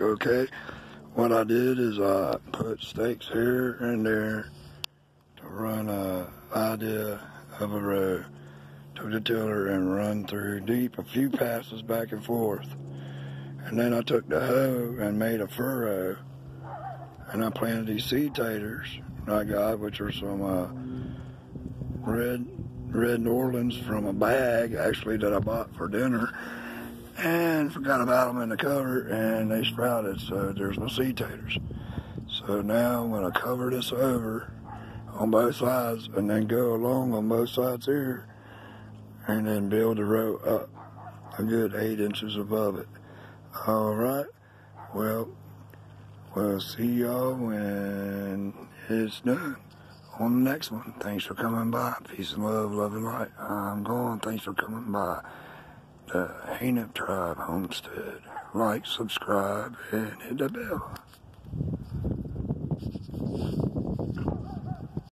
Okay, what I did is I put stakes here and there to run a idea of a row to the tiller and run through deep a few passes back and forth. And then I took the hoe and made a furrow and I planted these seed taters I got, which are some uh, red red Norland from a bag actually that I bought for dinner and forgot about them in the cover and they sprouted so there's no seed taters. So now I'm going to cover this over on both sides and then go along on both sides here and then build the row up a good eight inches above it. All right. Well, we'll see y'all when it's done on the next one. Thanks for coming by. Peace and love, love and light. I'm going. Thanks for coming by the Haenep Tribe Homestead. Like, subscribe, and hit the bell.